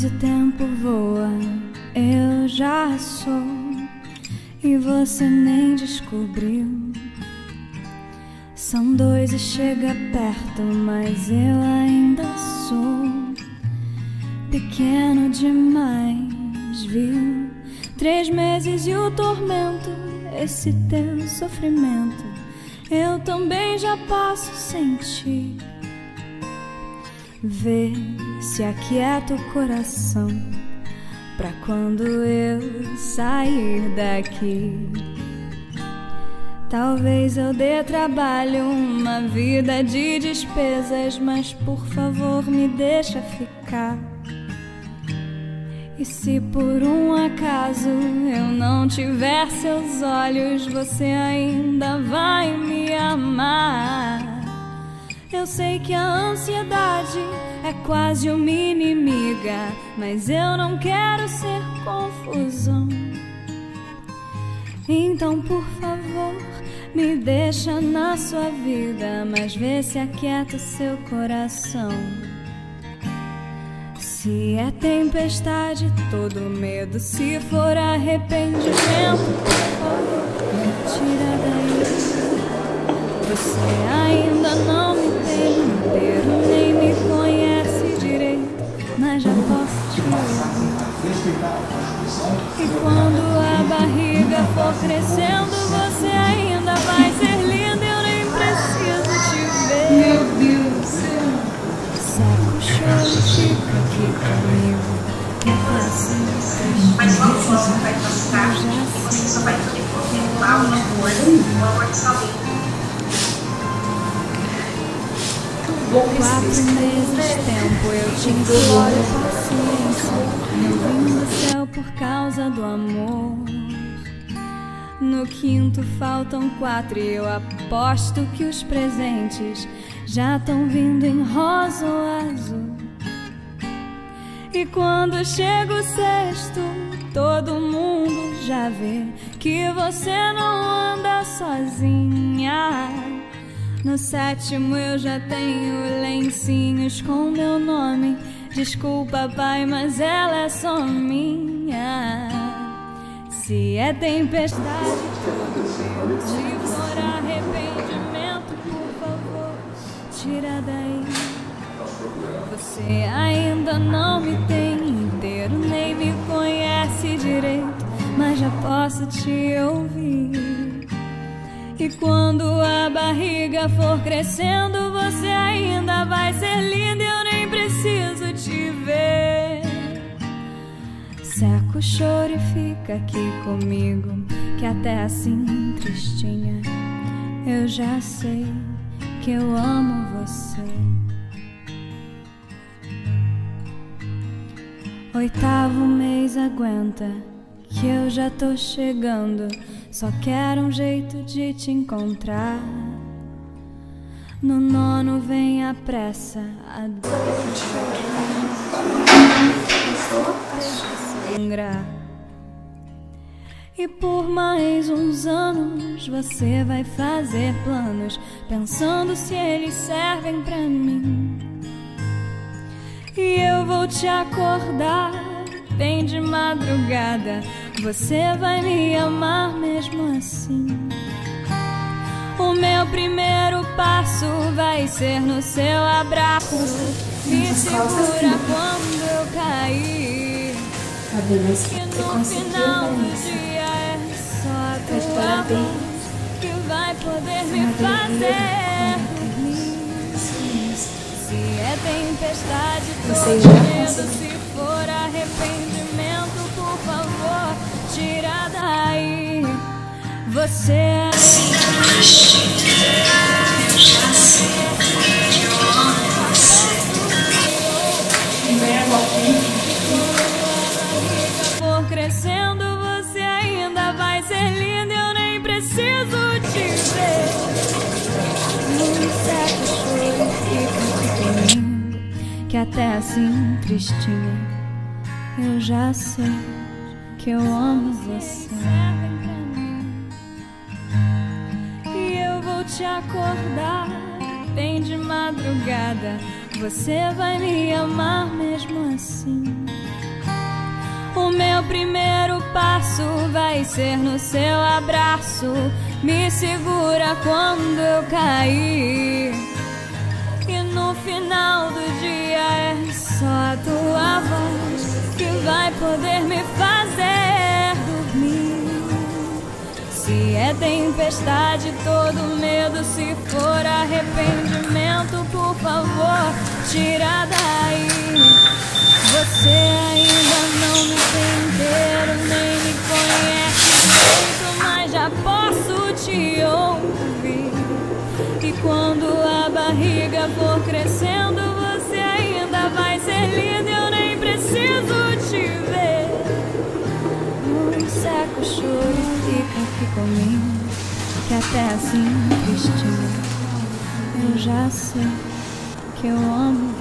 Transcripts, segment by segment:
Mas o tempo voa, eu já sou, e você nem descobriu. São dois e chega perto, mas eu ainda sou pequeno demais, viu? Três meses e o tormento, esse teu sofrimento, eu também já posso sentir. Vê se aquieta o coração pra quando eu sair daqui. Talvez eu dê trabalho, uma vida de despesas, mas por favor me deixa ficar. E se por um acaso eu não tiver seus olhos, você ainda vai me amar. Eu sei que a ansiedade é quase uma inimiga, mas eu não quero ser confusão. Então, por favor, me deixa na sua vida, mas vê se aquieta o seu coração. Se é tempestade, todo medo, se for arrependimento, favor, tira daí. Você ainda não me tem inteiro, nem me conhece mas já posso te ouvir. E quando a barriga for crescendo, você ainda vai ser linda, eu nem preciso te ver. Meu Deus do céu. Saca o choro, fica aqui comigo. Mas vamos logo vai passar e você só vai poder contemplar o amor, o amor de alguém. Quatro meses tempo eu te imploro paciência Eu vim do céu por causa do amor. No quinto faltam quatro e eu aposto que os presentes Já estão vindo em rosa ou azul. E quando chega o sexto Todo mundo já vê Que você não anda sozinha no sétimo eu já tenho lencinhos com meu nome. Desculpa, pai, mas ela é só minha. Se é tempestade. Se for arrependimento, por favor, tira daí. Você ainda não me tem inteiro, nem me conhece direito, mas já posso te ouvir. E quando a barriga for crescendo, você ainda vai ser linda. Eu nem preciso te ver. Seca o choro e fica aqui comigo, que até assim tristinha eu já sei que eu amo você. Oitavo mês aguenta, que eu já tô chegando. Só quero um jeito de te encontrar. No nono vem a pressa, a dor. E por mais uns anos você vai fazer planos, pensando se eles servem pra mim. E eu vou te acordar bem de madrugada. Você vai me amar mesmo assim. O meu primeiro passo vai ser no seu abraço. Me segura quando eu cair. Sabe, mas E você no final do dia é só a Tá tua mão que vai poder me fazer. Sim, Se é tempestade, já medo, se for arrependimento, por favor, tira daí. Você é for crescendo, você ainda vai ser linda. Eu nem preciso te ver. Não seca o choro, fica aqui comigo, que até assim tristinha eu já sei que eu amo você. E eu vou te acordar bem de madrugada. Você vai me amar mesmo assim. O meu primeiro passo vai ser no seu abraço. Me segura quando eu cair. E no final do dia é só tempestade, todo medo, se for arrependimento, por favor, tira daí. Você ainda não me entendeu nem me conhece muito, mas já posso te ouvir. E quando a barriga for crescendo, você ainda vai ser lindo, eu nem preciso te ver. Um saco choro fica comigo que até assim triste eu já sei que eu amo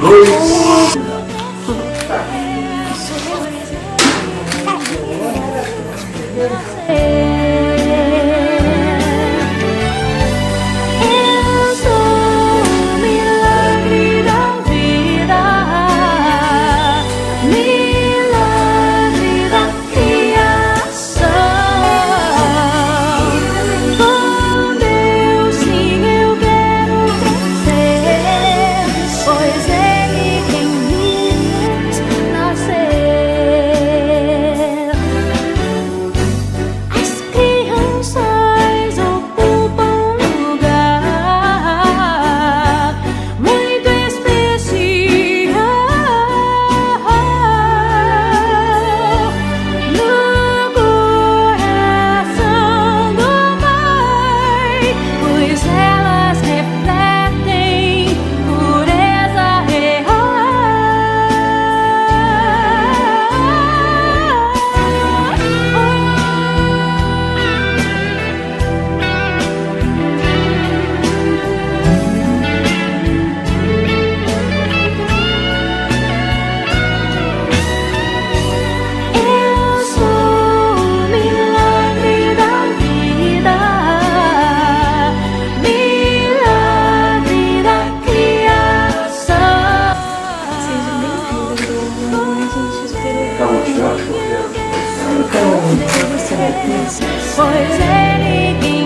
Dois. darkness, for his anything.